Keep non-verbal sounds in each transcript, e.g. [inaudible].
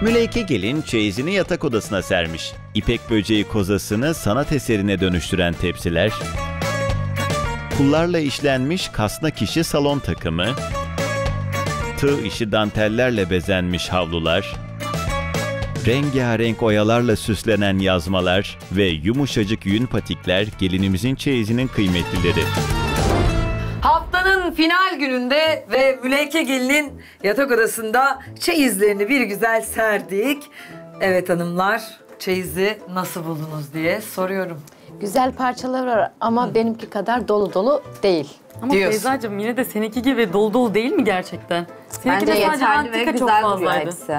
Müleyke gelin çeyizini yatak odasına sermiş. İpek böceği kozasını sanat eserine dönüştüren tepsiler, pullarla işlenmiş kasna kişi salon takımı, tığ işi dantellerle bezenmiş havlular, rengarenk oyalarla süslenen yazmalar ve yumuşacık yün patikler gelinimizin çeyizinin kıymetlileri. Haftanın final gününde ve Müleyke Gelin'in yatak odasında çeyizlerini bir güzel serdik. Evet hanımlar, çeyizi nasıl buldunuz diye soruyorum. Güzel parçalar var ama benimki kadar dolu dolu değil. Ama Diyorsun. Feyza'cığım yine de seninki gibi dolu dolu değil mi gerçekten? Seninki Bence de sadece yeterli ve antika çok güzel duruyor fazlaydı. hepsi.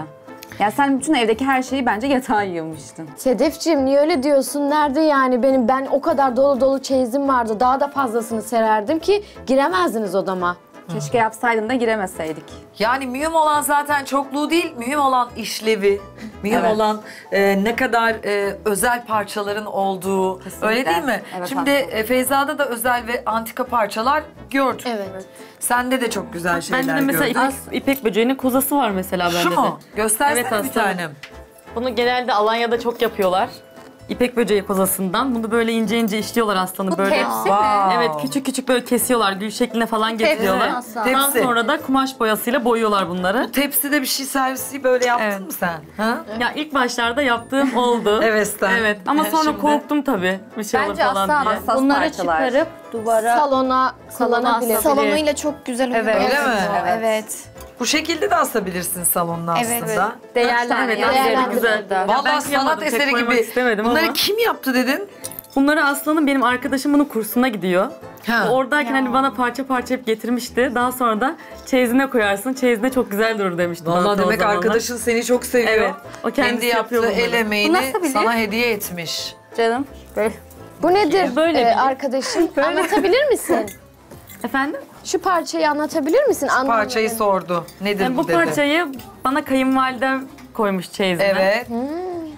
Ya sen bütün evdeki her şeyi bence yatağa yığmıştın. Sedefciğim niye öyle diyorsun? Nerede yani benim ben o kadar dolu dolu çeyizim vardı. Daha da fazlasını sererdim ki giremezdiniz odama. Keşke yapsaydın da giremeseydik. Yani mühim olan zaten çokluğu değil, mühim olan işlevi, mühim Evet. olan e, ne kadar e, özel parçaların olduğu. Kesinlikle. Öyle değil mi? Evet, Şimdi e, Feyza'da da özel ve antika parçalar gördük. Evet. Sende de çok güzel şeyler Bende de mesela gördük. ipek, ipek böceğinin kozası var mesela bende Şu de. mu? Göstersene Evet, bir aslında. tanem. Bunu genelde Alanya'da çok yapıyorlar. İpek böceği kozasından. Bunu böyle ince ince işliyorlar aslanı böyle. tepsi mi? Wow. Evet küçük küçük böyle kesiyorlar. Gül şekline falan getiriyorlar. aslan. Ondan Tepsi. sonra da kumaş boyasıyla boyuyorlar bunları. Tepside bir şey servisi böyle yaptın Evet. mı sen? Ha? Ya ilk başlarda yaptığım oldu. [laughs] Hevesten. Evet ama sonra Şimdi- korktum tabii bir şey olur Bence falan aslan diye. Hassas bunları parçalar. çıkarıp duvara Salona kullanabilir. salonuyla çok güzel oluyor. Evet. Öyle mi? Evet. Bu şekilde de asabilirsin salonuna Evet. aslında. Değerlendir. Evet, değerlendir güzel. ben Vallahi sanat kıyamadım, tek eseri koymak gibi. istemedim Bunları ama. kim yaptı dedin? Bunları Aslan'ın benim arkadaşım bunun kursuna gidiyor. Ha. Oradayken hani bana parça parça hep getirmişti. Daha sonra da çeyizine koyarsın. Çeyizine çok güzel durur demişti bana da Vallahi o demek zamanlar. arkadaşın seni çok seviyor. Evet, o kendisi Kendi yapıyor yaptığı bunları. el emeğini nasıl bilir? sana hediye etmiş. Canım. Böyle. Bu nedir Böyle e, bir- arkadaşım? Anlatabilir misin? [laughs] Efendim? Şu parçayı anlatabilir misin? Anlamadım. Parçayı sordu. Nedir Yani bu, bu dedi. parçayı bana kayınvalidem koymuş çeyizine. Evet.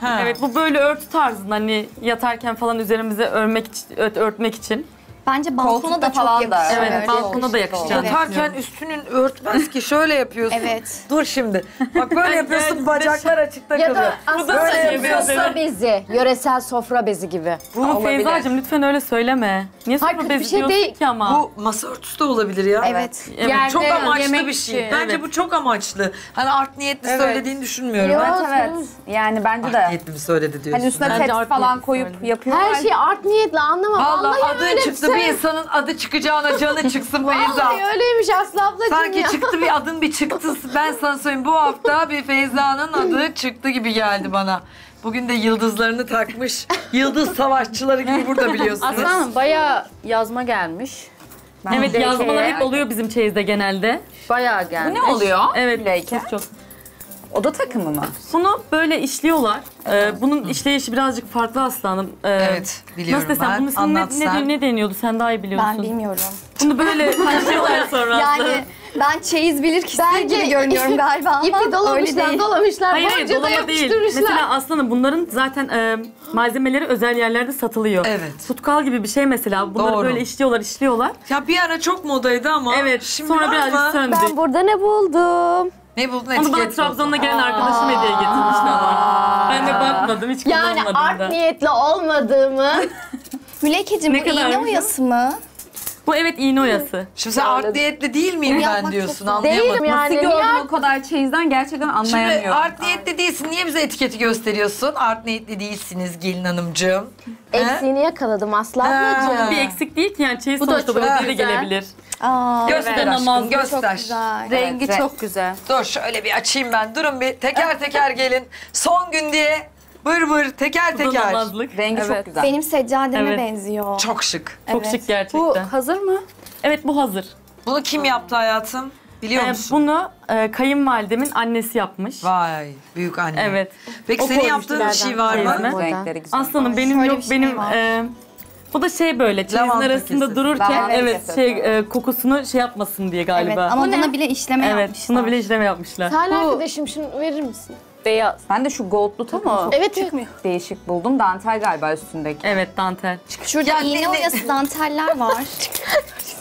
Ha. Evet bu böyle örtü tarzında hani yatarken falan üzerimize örmek ört- örtmek için. Bence balkona da çok falan da, yakışır. Evet, balkona da yakışacağını Yatarken üstünün örtmez ki şöyle yapıyorsun. Evet. Dur şimdi. Bak böyle [laughs] yapıyorsun bacaklar açıkta Ya kalıyor. da aslında Böyle böyle yapıyor, sofra bezi, yöresel sofra bezi gibi. Ama olabilir. Feyza'cığım lütfen öyle söyleme. Niye Hayır, sonra kötü bir şey diyorsun değil. ki ama? Bu masa örtüsü de olabilir ya. Evet. Evet. Yerde Çok amaçlı yemek bir şey. için. Bence Evet. bu çok amaçlı. Hani art niyetli Evet. söylediğini düşünmüyorum. Yok. Ben Evet evet. Yani bence art de. niyetli mi söyledi diyorsun? Hani üstüne Bence art falan niyetli koyup yapıyorlar. Her şey art niyetle anlama. Vallahi, Vallahi, öyle çıktı sen- bir insanın adı çıkacağına canı çıksın Feyza. Vallahi öyleymiş Aslı ablacığım Sanki ya. çıktı bir adın bir çıktı. Ben sana söyleyeyim bu hafta bir Feyza'nın adı çıktı gibi geldi bana. Bugün de yıldızlarını takmış. Yıldız savaşçıları gibi burada biliyorsunuz. Aslanım bayağı yazma gelmiş. Evet de yazmalar hep oluyor bizim çeyizde genelde. Bayağı Bu gelmiş. ne oluyor? Evet Leyke? çok çok. Oda takımı mı? Bunu böyle işliyorlar. Ee, bunun işleyişi birazcık farklı aslanım. Ee, Evet, biliyorum Nasıl desem ben. bunun ismi ne, ne, ne deniyordu sen daha iyi biliyorsun. Ben bilmiyorum. Bunu böyle [laughs] taşıyorlar sonra Yani ben çeyiz bilir kişi Bence gibi görünüyorum galiba ama İpi öyle dolamışlar, değil. dolamışlar. Hayır hayır dolama değil. Mesela aslanım bunların zaten e, malzemeleri özel yerlerde satılıyor. Evet. Tutkal gibi bir şey mesela. Bunları Doğru. böyle işliyorlar işliyorlar. Ya bir ara çok modaydı ama Evet şimdi sonra birazcık söndü. Ben burada ne buldum? Ne buldun Onu bana Trabzon'da gelen arkadaşım hediye getirmişti ama. Ben de bakmadım hiç Yani kullanmadım art da. niyetli olmadığımı [laughs] Mülekeciğim Ne bu kadar iğne oyası mı? Bu evet iğne oyası. Şimdi sen art niyetli değil miyim ben diyorsun anlayamadım. Değilim yani. Nasıl gördün o kadar çeyizden gerçekten Şimdi anlayamıyorum. art niyetli değilsin. Niye bize etiketi gösteriyorsun? Art niyetli değilsiniz gelin hanımcığım. He? Eksiğini yakaladım Aslı Ha. ablacığım. Bir eksik değil ki yani çeyiz Bu da sonuçta çok güzel. gelebilir. Aa, Göster Evet. aşkım Namazlı, göster. çok güzel. Rengi Evet. çok güzel. Dur şöyle bir açayım ben. Durun bir teker teker gelin. Son gün diye bır bır teker Bu da teker. namazlık. Rengi çok Evet. güzel. Benim seccademe Evet. benziyor. Çok şık. Çok Evet. şık gerçekten. Bu hazır mı? Evet bu hazır. Bunu kim yaptı hayatım? Biliyor Ee, musun? bunu e, kayınvalidemin annesi yapmış. Vay büyük anne. Evet. Peki O senin yaptığın bir şey var mı? Bu renkleri güzel. Aslanım benim Şöyle yok bir şey benim var. e, bu da şey böyle çeyizin Lavanta arasında kesesi. dururken Lavanta evet kesesi. şey e, kokusunu şey yapmasın diye galiba. Evet ama buna bile işleme Evet, yapmışlar. buna bile işleme yapmışlar. Salih arkadaşım şunu verir misin? Beyaz. Ben de şu goldlu tamam. Evet. Değişik buldum. Dantel galiba üstündeki. Evet dantel. Şurada Ya iğne ne- oyası danteller var.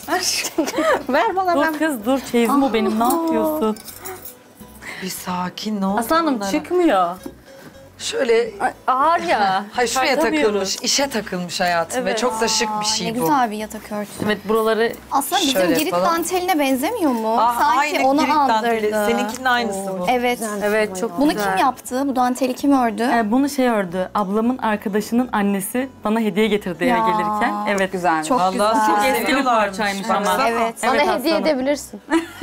[laughs] Ver bana Dur kız dur çeyizim o benim ne yapıyorsun? Bir sakin ne oldu Aslanım bunlara? çıkmıyor. Şöyle Ağır ya. [laughs] Hayır şuraya Çıkartamıyoruz. takılmış, işe takılmış hayatım ve Evet. çok da şık bir Aa, şey ne bu. güzel bir yatak örtüsü. Evet buraları Aslında bizim Şöyle Girit falan. danteline benzemiyor mu? Ah, Sanki aynı onu Girit danteli. andırdı. Seninkinin aynısı bu. Evet. evet çok Bunu güzel. kim yaptı? Bu danteli kim ördü? Ee, bunu şey ördü. Ablamın arkadaşının annesi bana hediye getirdi Ya. eve gelirken. Evet. Güzel. Çok Vallahi güzel. çok Eski bir seviyorlarmış. parçaymış ama. Evet. Bana hediye aslanım. edebilirsin.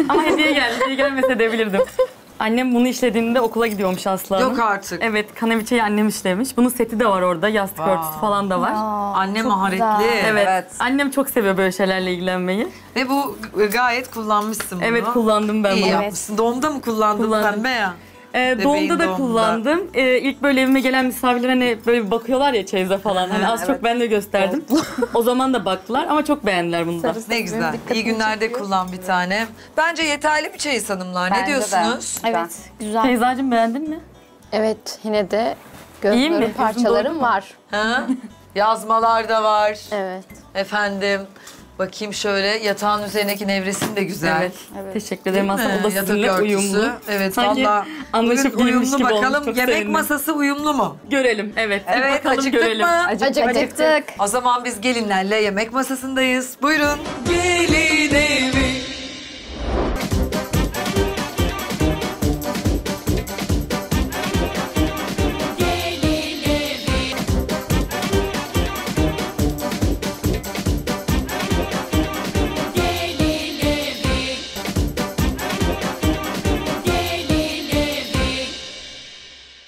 Ama hediye geldi. Hediye gelmese edebilirdim. [laughs] Annem bunu işlediğinde okula gidiyormuş Aslı Hanım. Yok artık. Evet, kaneviçeyi annem işlemiş. Bunun seti de var orada. Yastık Vay. örtüsü falan da var. Aa, Anne çok maharetli. güzel. Evet. Evet. Annem çok seviyor böyle şeylerle ilgilenmeyi. Ve bu gayet kullanmışsın bunu. Evet, kullandım ben İyi bunu. yapmışsın. Doğumda mı kullandın Kullandım. pembe ya? Ee, doğumda da kullandım. Ee, ilk böyle evime gelen misafirler hani böyle bir bakıyorlar ya çeyize falan. Hani az çok ben de gösterdim. [laughs] o zaman da baktılar ama çok beğendiler bunu da. Ne güzel. İyi günlerde kullan bir tane. Bence yeterli bir çeyiz hanımlar. ne Bence de. diyorsunuz? Evet. Güzel. Teyzacığım beğendin mi? Evet yine de gözlerim parçalarım var. Ha? Yazmalar da var. Evet. Efendim. Bakayım şöyle yatağın üzerindeki nevresim de güzel. Evet. Teşekkür ederim. Aslında o da sizinle uyumlu. Evet Sanki valla. anlaşıp uyumlu gibi olmuş. bakalım. Çok Yemek sevindim. masası uyumlu mu? Görelim. Evet. Evet bakalım acıktık görelim. mı? Acıktık. Acıktık. O zaman biz gelinlerle yemek masasındayız. Buyurun. Gelin